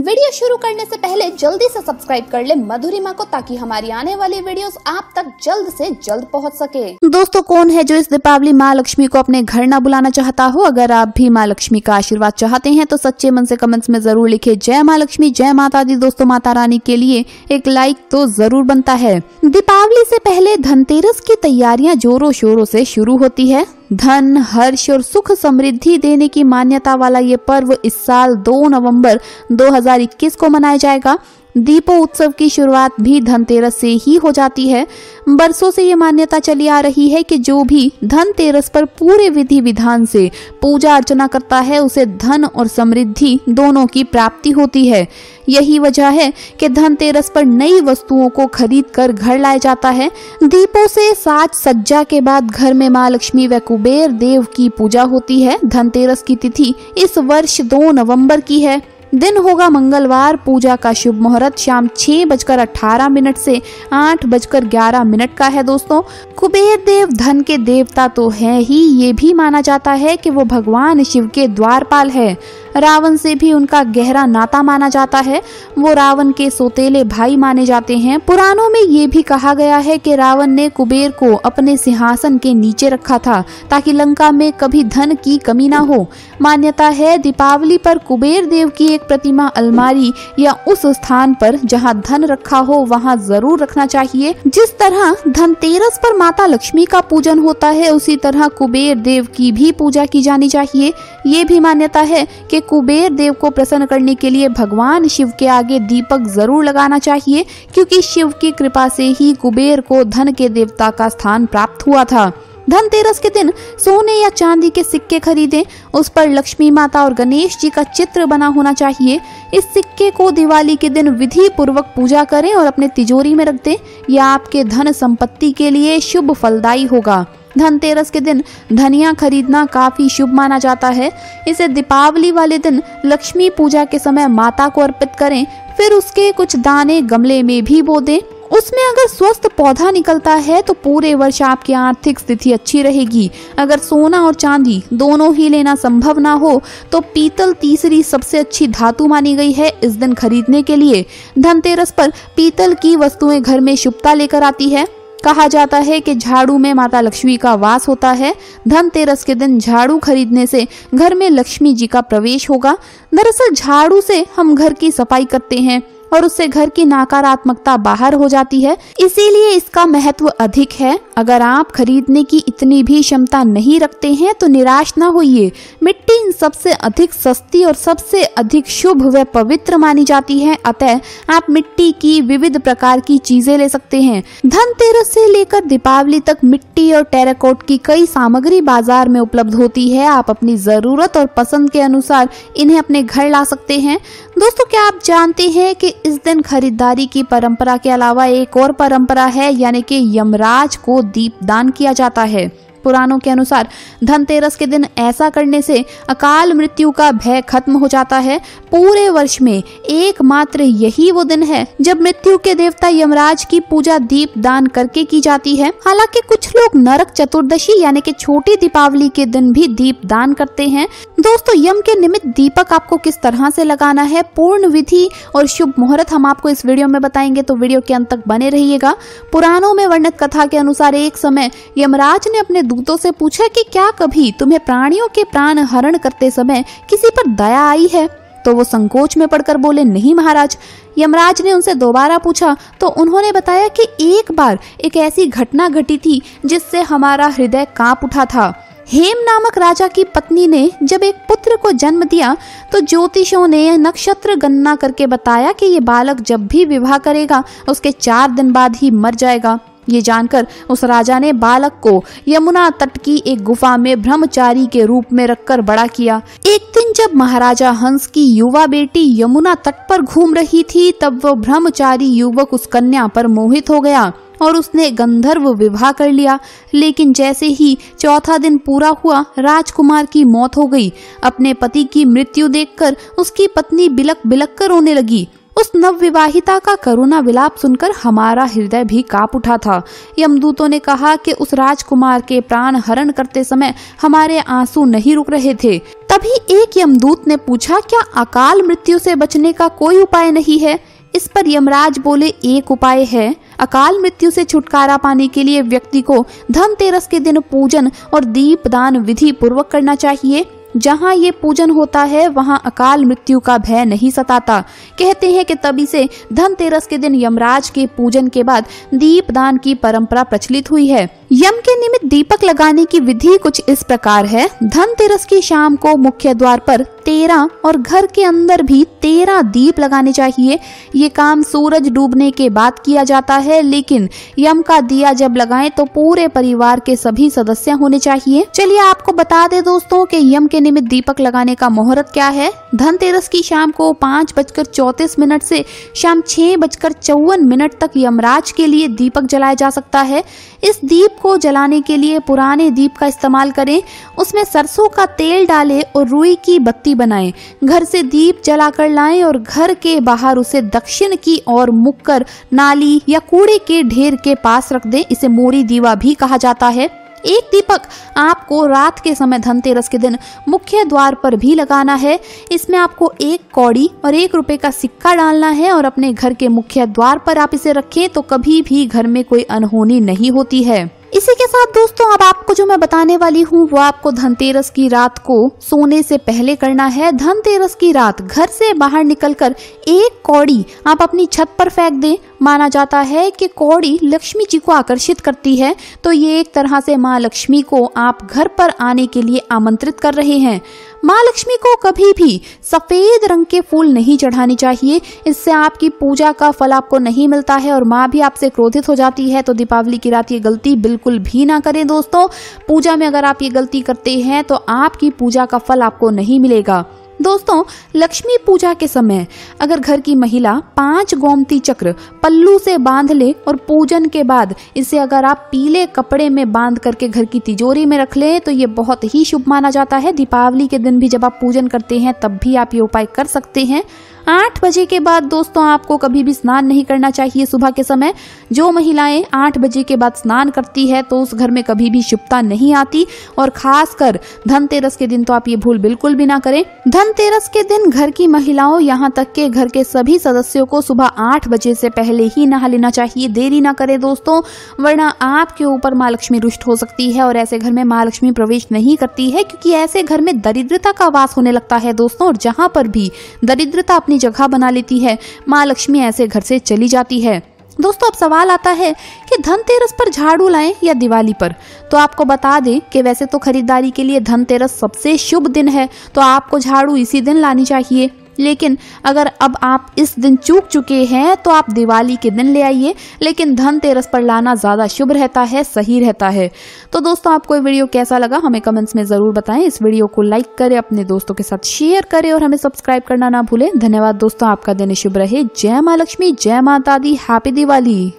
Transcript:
Video शुरू करने से पहले जल्दी से सब्सक्राइब कर ले मधुरिमा को, ताकि हमारी आने वाली वीडियोस आप तक जल्द से जल्द पहुँच सके। दोस्तों, कौन है जो इस दीपावली माँ लक्ष्मी को अपने घर न बुलाना चाहता हो? अगर आप भी माँ लक्ष्मी का आशीर्वाद चाहते हैं तो सच्चे मन से कमेंट्स में ज़रूर लिखे, जय माँ लक्ष्मी, जय माता दी दोस्तों, माता रानी के लिए एक लाइक तो ज़रूर बनता है। दीपावली से पहले धनतेरस की तैयारियाँ जोरों शोरों से शुरू होती है। धन, हर्ष और सुख समृद्धि देने की मान्यता वाला ये पर्व इस साल 2 नवंबर 2021 को मनाया जाएगा। दीपो उत्सव की शुरुआत भी धनतेरस से ही हो जाती है। बरसों से ये मान्यता चली आ रही है कि जो भी धनतेरस पर पूरे विधि विधान से पूजा अर्चना करता है, उसे धन और समृद्धि दोनों की प्राप्ति होती है। यही वजह है कि धनतेरस पर नई वस्तुओं को खरीद कर घर लाया जाता है। दीपों से साज सज्जा के बाद घर में माँ लक्ष्मी व कुबेर देव की पूजा होती है। धनतेरस की तिथि इस वर्ष दो नवंबर की है। दिन होगा मंगलवार, पूजा का शुभ मुहूर्त। शाम छह बजकर अठारह मिनट से आठ बजकर ग्यारह मिनट का है दोस्तों। कुबेर देव धन के देवता तो है ही, ये भी माना जाता है कि वो भगवान शिव के द्वारपाल है। रावण से भी उनका गहरा नाता माना जाता है। वो रावण के सोतेले भाई माने जाते हैं। पुराणों में ये भी कहा गया है कि रावण ने कुबेर को अपने सिंहासन के नीचे रखा था, ताकि लंका में कभी धन की कमी ना हो। मान्यता है, दीपावली पर कुबेर देव की एक प्रतिमा अलमारी या उस स्थान पर जहाँ धन रखा हो, वहाँ ज़रूर रखना चाहिए। जिस तरह धनतेरस पर माता लक्ष्मी का पूजन होता है, उसी तरह कुबेर देव की भी पूजा की जानी चाहिए। ये भी मान्यता है कि कुबेर देव को प्रसन्न करने के लिए भगवान शिव के आगे दीपक ज़रूर लगाना चाहिए, क्योंकि शिव की कृपा से ही कुबेर को धन के देवता का स्थान प्राप्त हुआ था। धनतेरस के दिन सोने या चांदी के सिक्के खरीदें, उस पर लक्ष्मी माता और गणेश जी का चित्र बना होना चाहिए। इस सिक्के को दिवाली के दिन विधि पूर्वक पूजा करें और अपने तिजोरी में रख दें, यह आपके धन संपत्ति के लिए शुभ फलदायी होगा। धनतेरस के दिन धनिया खरीदना काफ़ी शुभ माना जाता है। इसे दीपावली वाले दिन लक्ष्मी पूजा के समय माता को अर्पित करें, फिर उसके कुछ दाने गमले में भी बो दें। उसमें अगर स्वस्थ पौधा निकलता है तो पूरे वर्ष आपकी आर्थिक स्थिति अच्छी रहेगी। अगर सोना और चांदी दोनों ही लेना संभव ना हो तो पीतल तीसरी सबसे अच्छी धातु मानी गई है इस दिन खरीदने के लिए। धनतेरस पर पीतल की वस्तुएँ घर में शुभता लेकर आती है। कहा जाता है कि झाड़ू में माता लक्ष्मी का वास होता है। धनतेरस के दिन झाड़ू खरीदने से घर में लक्ष्मी जी का प्रवेश होगा। दरअसल झाड़ू से हम घर की सफ़ाई करते हैं। और उससे घर की नकारात्मकता बाहर हो जाती है। इसीलिए इसका महत्व अधिक है। अगर आप खरीदने की इतनी भी क्षमता नहीं रखते हैं तो निराश न होइए। मिट्टी इन सबसे अधिक सस्ती और सबसे अधिक शुभ व पवित्र मानी जाती है। अतः आप मिट्टी की विविध प्रकार की चीज़ें ले सकते हैं। धनतेरस से लेकर दीपावली तक मिट्टी और टेराकोट की कई सामग्री बाज़ार में उपलब्ध होती है। आप अपनी ज़रूरत और पसंद के अनुसार इन्हें अपने घर ला सकते हैं। दोस्तों, क्या आप जानते हैं कि इस दिन खरीदारी की परंपरा के अलावा एक और परंपरा है, यानी कि यमराज को दीपदान किया जाता है। पुराणों के अनुसार धनतेरस के दिन ऐसा करने से अकाल मृत्यु का भय खत्म हो जाता है। पूरे वर्ष में एकमात्र यही वो दिन है जब मृत्यु के देवता यमराज की पूजा दीप दान करके की जाती है। हालाँकि कुछ लोग नरक चतुर्दशी यानी कि छोटी दीपावली के दिन भी दीप दान करते हैं। दोस्तों, यम के निमित्त दीपक आपको किस तरह से लगाना है? पूर्ण विधि और शुभ मुहूर्त हम आपको इस वीडियो में बताएँगे तो वीडियो के अंत तक बने रहिएगा। पुराणों में वर्णित कथा के अनुसार एक समय यमराज ने अपने दूतों से पूछा कि क्या कभी तुम्हें प्राणियों के प्राण हरण करते समय किसी पर दया आई है? तो वो संकोच में पड़कर बोले, नहीं महाराज। यमराज ने उनसे दोबारा पूछा तो उन्होंने बताया कि एक बार एक ऐसी घटना घटी थी जिससे हमारा हृदय काँप उठा था। हेम नामक राजा की पत्नी ने जब एक पुत्र को जन्म दिया तो ज्योतिषों ने नक्षत्र गणना करके बताया कि ये बालक जब भी विवाह करेगा, उसके चार दिन बाद ही मर जाएगा। ये जानकर उस राजा ने बालक को यमुना तट की एक गुफा में ब्रह्मचारी के रूप में रखकर बड़ा किया। एक दिन जब महाराजा हंस की युवा बेटी यमुना तट पर घूम रही थी, तब वो ब्रह्मचारी युवक उस कन्या पर मोहित हो गया और उसने गंधर्व विवाह कर लिया। लेकिन जैसे ही चौथा दिन पूरा हुआ, राजकुमार की मौत हो गई। अपने पति की मृत्यु देखकर उसकी पत्नी बिलक बिलक कर रोने लगी। उस नवविवाहिता का करुणा विलाप सुनकर हमारा हृदय भी काप उठा था। यमदूतों ने कहा कि उस राजकुमार के प्राण हरण करते समय हमारे आँसू नहीं रुक रहे थे। तभी एक यमदूत ने पूछा, क्या अकाल मृत्यु से बचने का कोई उपाय नहीं है? इस पर यमराज बोले, एक उपाय है। अकाल मृत्यु से छुटकारा पाने के लिए व्यक्ति को धनतेरस के दिन पूजन और दीप दान विधि पूर्वक करना चाहिए। जहाँ ये पूजन होता है, वहाँ अकाल मृत्यु का भय नहीं सताता। कहते हैं कि तभी से धनतेरस के दिन यमराज के पूजन के बाद दीप दान की परंपरा प्रचलित हुई है। यम के निमित्त दीपक लगाने की विधि कुछ इस प्रकार है। धनतेरस की शाम को मुख्य द्वार पर तेरह और घर के अंदर भी तेरह दीप लगाने चाहिए। ये काम सूरज डूबने के बाद किया जाता है, लेकिन यम का दिया जब लगाएँ तो पूरे परिवार के सभी सदस्य होने चाहिए। चलिए आपको बता दे दोस्तों कि यम के निमित्त दीपक लगाने का मुहूर्त क्या है। धनतेरस की शाम को पाँच बजकर चौतीस मिनट से शाम छह बजकर चौवन मिनट तक यमराज के लिए दीपक जलाया जा सकता है। इस दीप को जलाने के लिए पुराने दीप का इस्तेमाल करें। उसमें सरसों का तेल डालें और रुई की बत्ती बनाएँ। घर से दीप जलाकर लाएँ और घर के बाहर उसे दक्षिण की ओर मुख कर नाली या कूड़े के ढेर के पास रख दें। इसे मोरी दीवा भी कहा जाता है। एक दीपक आपको रात के समय धनतेरस के दिन मुख्य द्वार पर भी लगाना है। इसमें आपको एक कौड़ी और एक रुपए का सिक्का डालना है और अपने घर के मुख्य द्वार पर आप इसे रखें तो कभी भी घर में कोई अनहोनी नहीं होती है। इसी के साथ दोस्तों, अब आपको जो मैं बताने वाली हूँ, वो आपको धनतेरस की रात को सोने से पहले करना है। धनतेरस की रात, घर से बाहर निकलकर एक कौड़ी आप अपनी छत पर फेंक दें। माना जाता है कि कौड़ी लक्ष्मी जी को आकर्षित करती है। तो ये एक तरह से माँ लक्ष्मी को आप घर पर आने के लिए आमंत्रित कर रहे हैं। माँ लक्ष्मी को कभी भी सफ़ेद रंग के फूल नहीं चढ़ाने चाहिए। इससे आपकी पूजा का फल आपको नहीं मिलता है और माँ भी आपसे क्रोधित हो जाती है। तो दीपावली की रात ये गलती बिल्कुल भी ना करें दोस्तों। पूजा में अगर आप ये गलती करते हैं तो आपकी पूजा का फल आपको नहीं मिलेगा। दोस्तों, लक्ष्मी पूजा के समय अगर घर की महिला पाँच गोमती चक्र पल्लू से बाँध ले और पूजन के बाद इसे अगर आप पीले कपड़े में बाँध करके घर की तिजोरी में रख ले तो ये बहुत ही शुभ माना जाता है। दीपावली के दिन भी जब आप पूजन करते हैं, तब भी आप ये उपाय कर सकते हैं। आठ बजे के बाद दोस्तों आपको कभी भी स्नान नहीं करना चाहिए सुबह के समय। जो महिलाएँ आठ बजे के बाद स्नान करती है तो उस घर में कभी भी शुभता नहीं आती। और खास कर धनतेरस के दिन तो आप ये भूल बिल्कुल भी ना करें। धनतेरस के दिन घर की महिलाओं, यहाँ तक के घर के सभी सदस्यों को सुबह आठ बजे से पहले ही नहा लेना चाहिए। देरी ना करे दोस्तों, वरना आपके ऊपर माँ लक्ष्मी रुष्ट हो सकती है और ऐसे घर में माँ लक्ष्मी प्रवेश नहीं करती है, क्योंकि ऐसे घर में दरिद्रता का वास होने लगता है दोस्तों। और जहाँ पर भी दरिद्रता अपनी जगह बना लेती है। माँ लक्ष्मी ऐसे घर से चली जाती है। दोस्तों, अब सवाल आता है कि धनतेरस पर झाड़ू लाएँ या दिवाली पर? तो आपको बता दें कि वैसे तो खरीदारी के लिए धनतेरस सबसे शुभ दिन है तो आपको झाड़ू इसी दिन लानी चाहिए। लेकिन अगर अब आप इस दिन चूक चुके हैं तो आप दिवाली के दिन ले आइए। लेकिन धनतेरस पर लाना ज़्यादा शुभ रहता है, सही रहता है। तो दोस्तों, आपको ये वीडियो कैसा लगा, हमें कमेंट्स में ज़रूर बताएँ। इस वीडियो को लाइक करें, अपने दोस्तों के साथ शेयर करें और हमें सब्सक्राइब करना ना भूलें। धन्यवाद दोस्तों, आपका दिन शुभ रहे। जय माँ लक्ष्मी, जय माता दी हैप्पी दिवाली।